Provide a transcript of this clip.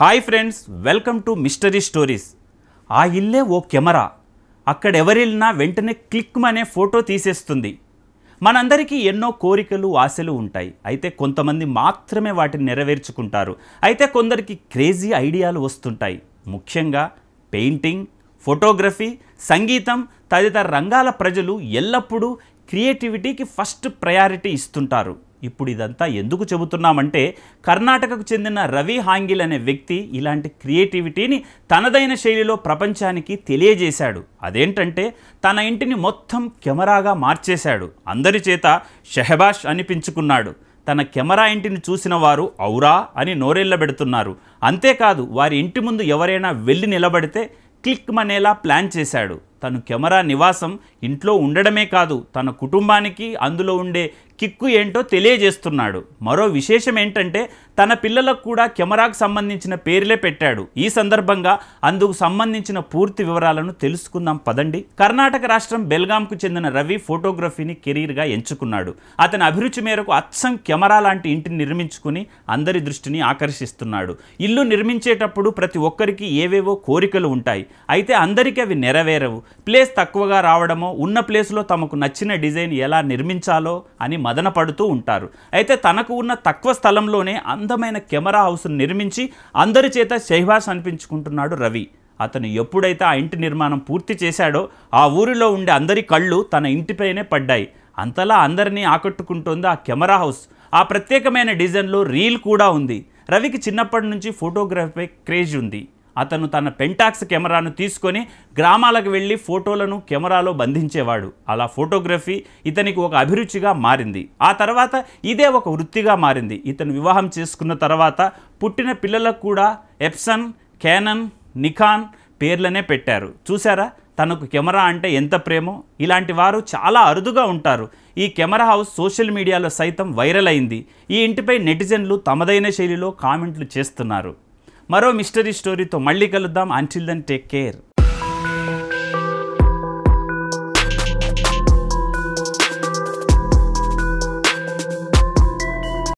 Hi friends welcome to mystery stories. ఆ ఇల్లే ఓ camera. అక్కడ ఎవరెళ్ళినా వెంటనే క్లిక్ అనే ఫోటో తీసేస్తుంది. మనందరికీ ఎన్నో కోరికలు ఆశలు ఉంటాయి. అయితే కొంతమంది మాత్రమే వాటిని నెరవేర్చుకుంటారు. అయితే కొందరికి క్రేజీ ఐడియాలు వస్తుంటాయి. ముఖ్యంగా పెయింటింగ్ ఫోటోగ్రఫీ సంగీతం తదితర రంగాల ప్రజలు ఎల్లప్పుడూ క్రియేటివిటీకి ఫస్ట్ ప్రయారిటీ ఇస్తుంటారు. ఇప్పుడు ఇదంతా ఎందుకు చెబుతున్నామంటే కర్ణాటకకు చెందిన రవి హాంగిల్ అనే వ్యక్తి ఇలాంటి క్రియేటివిటీని తనదైన శైలిలో ప్రపంచానికి తెలియజేశాడు. అదేంటంటే తన ఇంటిని మొత్తం కెమెరాగా మార్చేశాడు. అందరి చేత షెహబాష్ అనిపించుకున్నాడు. తన కెమెరా ఇంటిని చూసిన వారు ఔరా అని నోరెళ్ళబెడుతున్నారు అంతేకాదు వారి ఇంటి ముందు ఎవరైనా వెళ్ళి నిలబడితే క్లిక్ మనేలా ప్లాన్ చేశాడు. తను కెమెరా నివాసం ఇంట్లో ఉండడమే కాదు తన కుటుంబానికి అందులో ఉండే కిక్కు ఏంటో తెలియజేస్తున్నాడు. మరో విశేషం ఏంటంటే తన పిల్లలకు కూడా కెమెరాకు సంబంధించిన పేర్లే పెట్టాడు. ఈ సందర్భంగా అందుకు సంబంధించిన పూర్తి వివరాలను తెలుసుకుందాం పదండి. కర్ణాటక రాష్ట్రం బెల్గాంకు చెందిన రవి ఫోటోగ్రఫీని కెరీర్గా ఎంచుకున్నాడు. అతని అభిరుచి మేరకు అచ్చం కెమెరా లాంటి ఇంటిని నిర్మించుకుని అందరి దృష్టిని ఆకర్షిస్తున్నాడు. ఇల్లు నిర్మించేటప్పుడు ప్రతి ఒక్కరికి ఏవేవో కోరికలు ఉంటాయి. అయితే అందరికీ అవి నెరవేరవు. ప్లేస్ తక్కువగా రావడమో ఉన్న ప్లేస్లో తమకు నచ్చిన డిజైన్ ఎలా నిర్మించాలో అని మదన పడుతూ ఉంటారు. అయితే తనకు ఉన్న తక్కువ స్థలంలోనే అందమైన కెమెరా హౌస్ను నిర్మించి అందరి చేత షెహబాస్ అనిపించుకుంటున్నాడు రవి. అతను ఎప్పుడైతే ఆ ఇంటి నిర్మాణం పూర్తి చేశాడో ఆ ఊరిలో ఉండే అందరి కళ్ళు తన ఇంటిపైనే పడ్డాయి. అంతలా అందరినీ ఆకట్టుకుంటోంది ఆ కెమెరా హౌస్. ఆ ప్రత్యేకమైన డిజైన్లో రీల్ కూడా ఉంది. రవికి చిన్నప్పటి నుంచి ఫోటోగ్రఫీపై క్రేజ్ ఉంది. అతను తన పెంటాక్స్ కెమెరాను తీసుకొని గ్రామాలకు వెళ్ళి ఫోటోలను కెమెరాలో బంధించేవాడు. అలా ఫోటోగ్రఫీ ఇతనికి ఒక అభిరుచిగా మారింది. ఆ తర్వాత ఇదే ఒక వృత్తిగా మారింది. ఇతను వివాహం చేసుకున్న తర్వాత పుట్టిన పిల్లలకు కూడా ఎప్సన్ క్యానన్ నిఖాన్ పేర్లనే పెట్టారు. చూసారా తనకు కెమెరా అంటే ఎంత ప్రేమో? ఇలాంటి వారు చాలా అరుదుగా ఉంటారు. ఈ కెమెరా హౌస్ సోషల్ మీడియాలో సైతం వైరల్ అయింది. ఈ ఇంటిపై నెటిజన్లు తమదైన శైలిలో కామెంట్లు చేస్తున్నారు. మరో మిస్టరీ స్టోరీతో మళ్ళీ కలుద్దాం. Until then take care